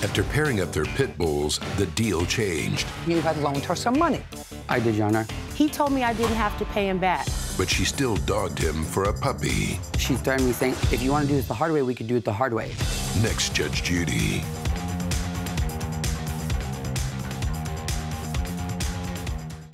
After pairing up their pit bulls, the deal changed. You had loaned her some money. I did, Your Honor. He told me I didn't have to pay him back. But she still dogged him for a puppy. She threatened me saying, if you want to do this the hard way, we could do it the hard way. Next, Judge Judy.